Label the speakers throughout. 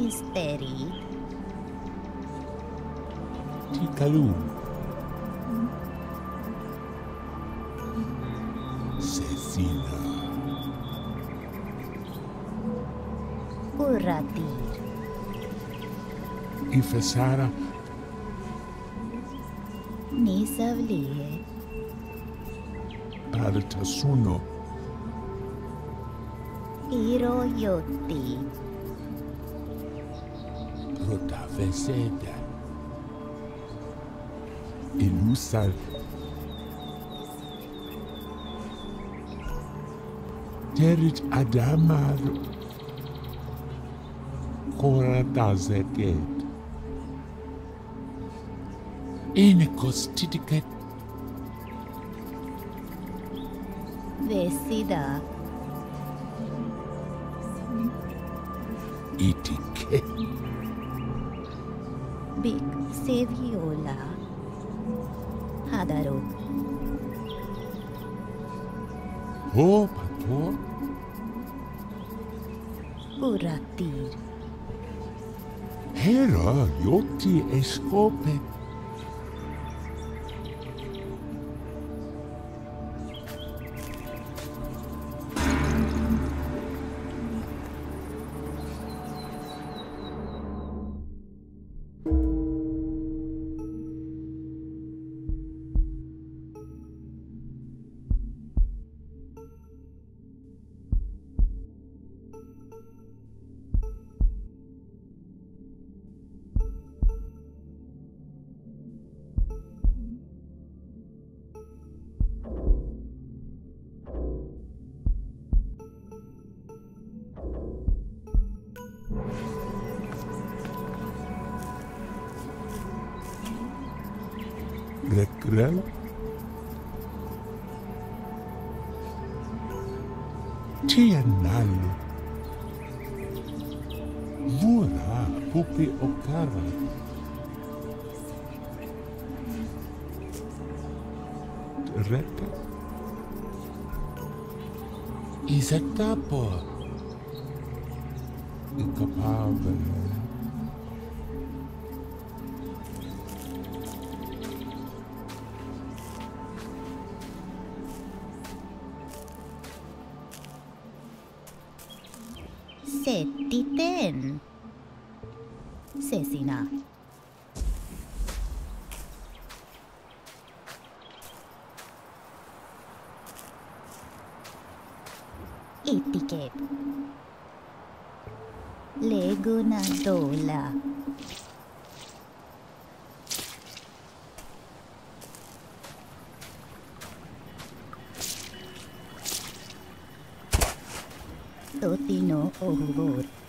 Speaker 1: Misteri.
Speaker 2: Tikalu. Cecina.
Speaker 1: Uratir.
Speaker 2: Ifesara.
Speaker 1: Nisavlie.
Speaker 2: Partasuno.
Speaker 1: Iroyoti.
Speaker 2: vencida. E nos salva. Terit adamar koratazetet. Incostidiket.
Speaker 1: Decida.
Speaker 2: Etiquette.
Speaker 1: Big Saviola Hadarok.
Speaker 2: Opa, pô!
Speaker 1: Uratir.
Speaker 2: Hera, Joti Escope naturel? triennale. Voilà, poupée au carré. Répète. Isetapo. Incapable.
Speaker 1: se titen. Se sinä. Leguna dola. Totino Ohubor.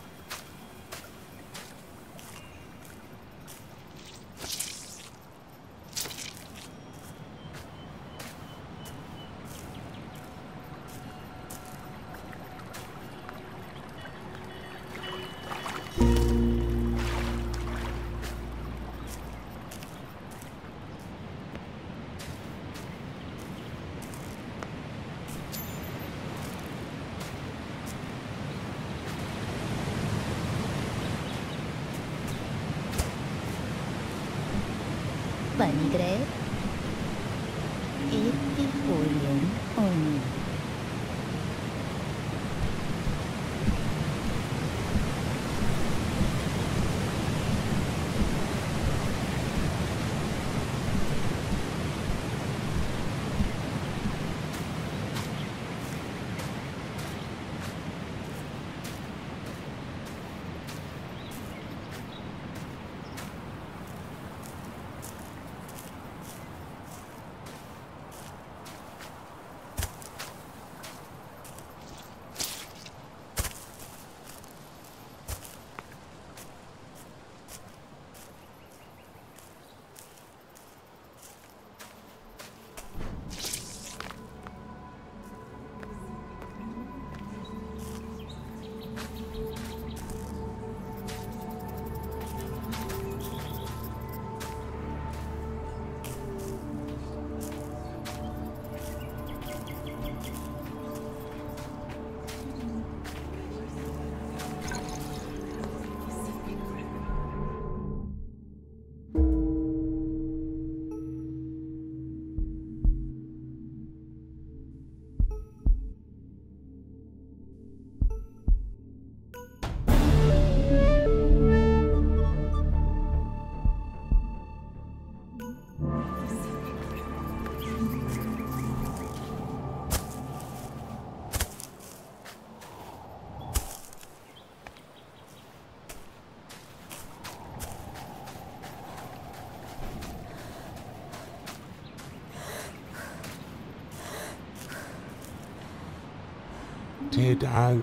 Speaker 2: Ted al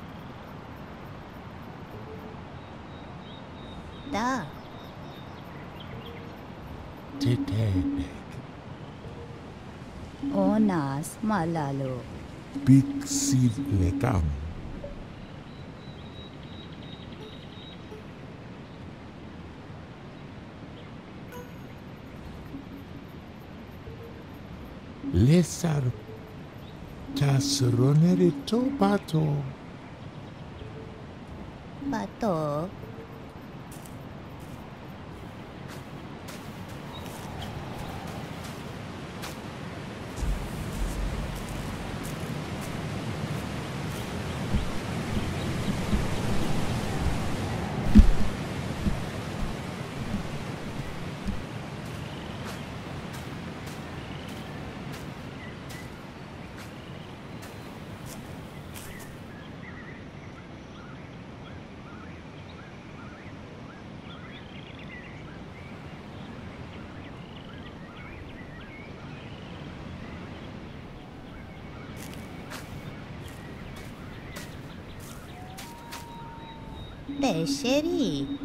Speaker 1: Da.
Speaker 2: Tedek.
Speaker 1: Onas malalo.
Speaker 2: Big Siv Legam. Lesar Casronere to bato.
Speaker 1: Bato. Pesceri.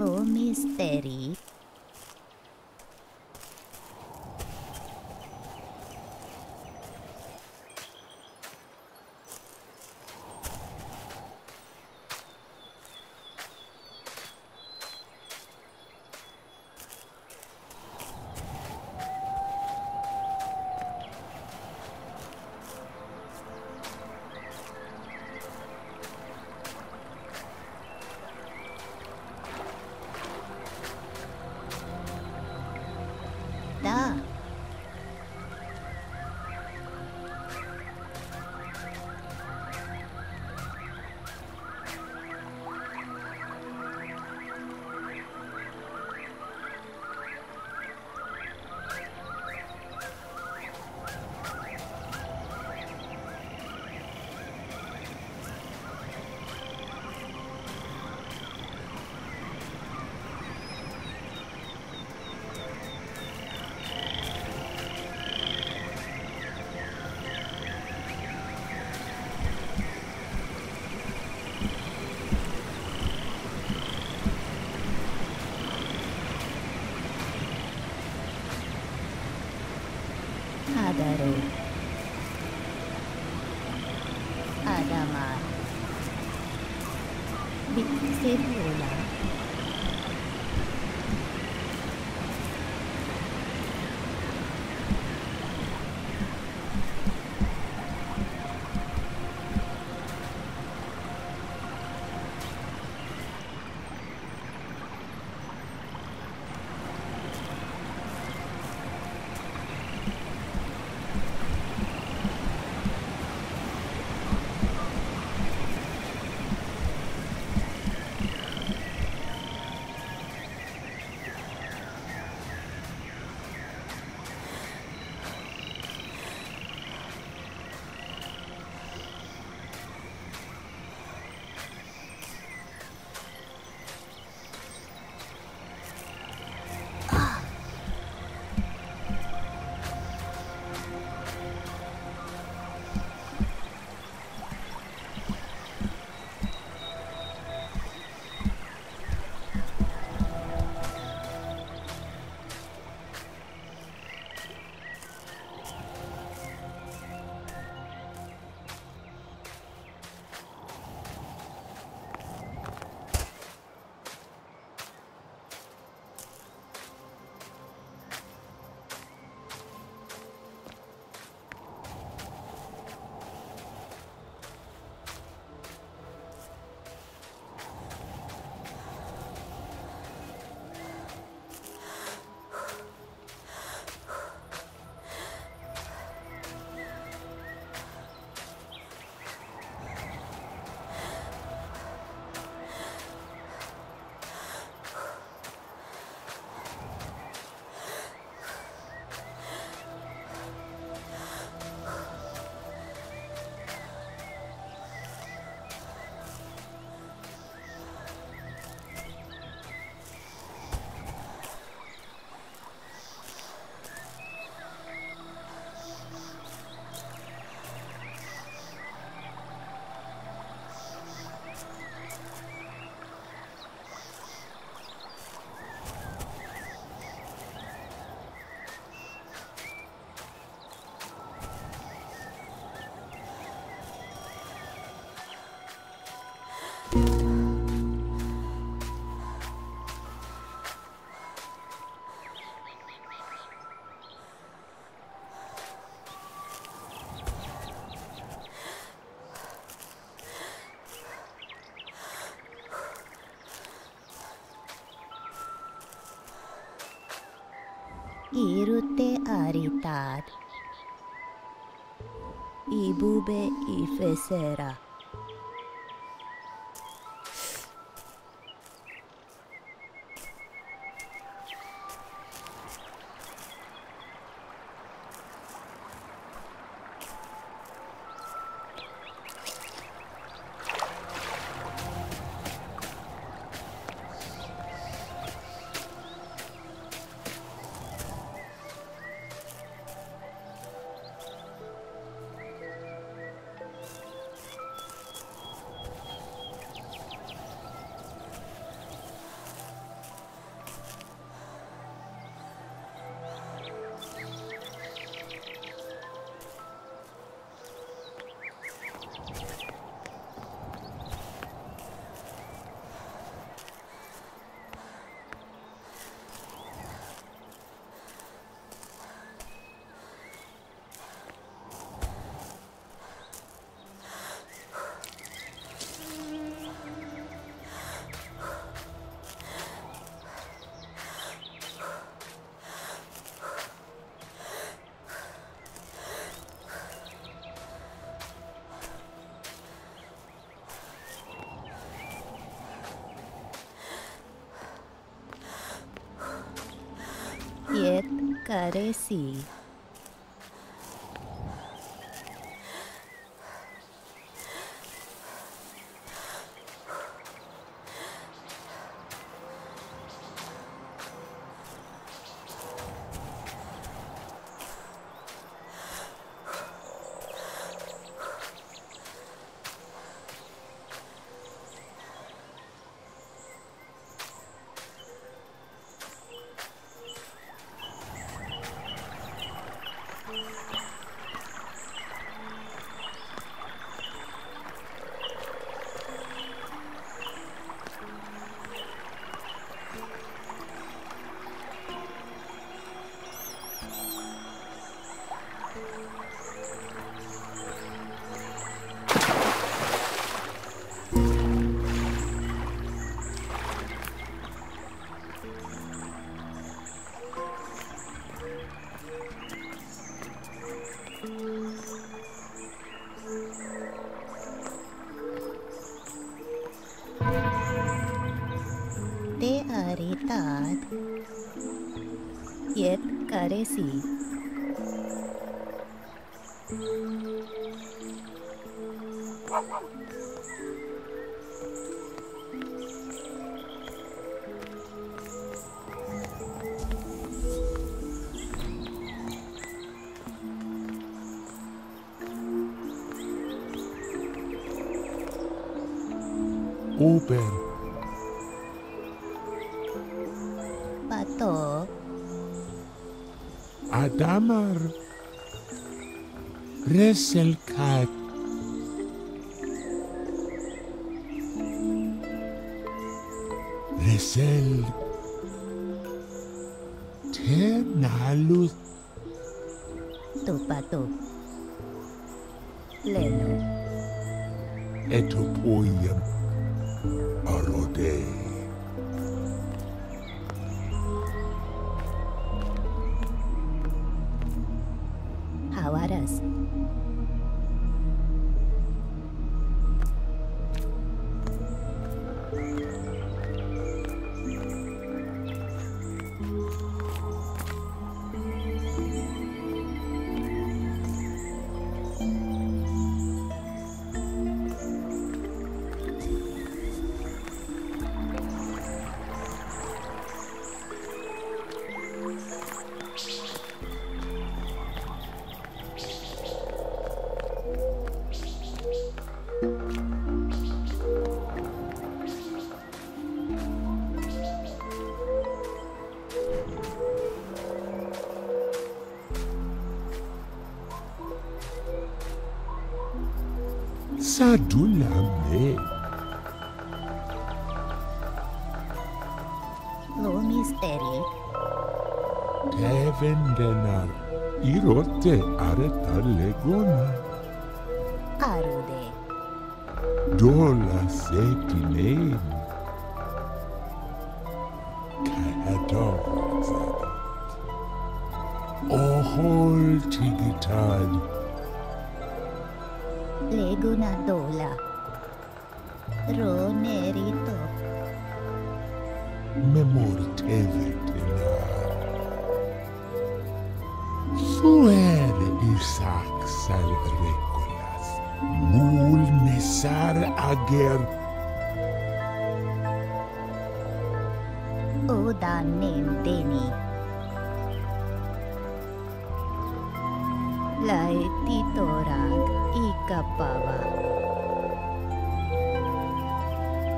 Speaker 1: Lo misteri. Da. irute aritar. Ibube ifesera. ये Te arătat iet care si.
Speaker 2: Rüsselkalk. Rüssel. Ternalus.
Speaker 1: Tupato. Leno.
Speaker 2: Etopoyam. Arodei. Sadul Hameh.
Speaker 1: Lumisteri.
Speaker 2: Tevendenar. Irote areta legona.
Speaker 1: Arude.
Speaker 2: Dola sekinein. Oh, hold tigital.
Speaker 1: Donatola. Ronerito.
Speaker 2: Memortevitela. Suer Isaac Salverekolas. Mul Nesar Ager.
Speaker 1: Oda oh, Nendeni. La editora. scappava.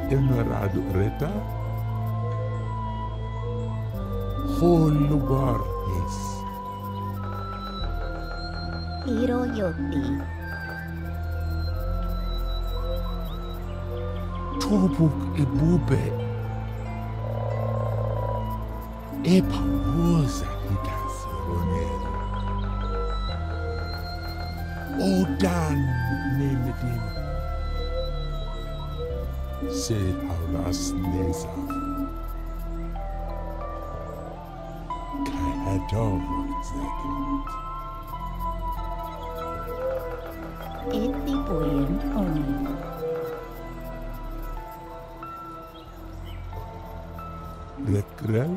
Speaker 2: È una rado reta? Follu barnes.
Speaker 1: Iro yotti.
Speaker 2: Topuk e bube. E pausa in canzone. Se auras nesa. Kai hador zegit.
Speaker 1: Eti poyen oni.
Speaker 2: Rekrel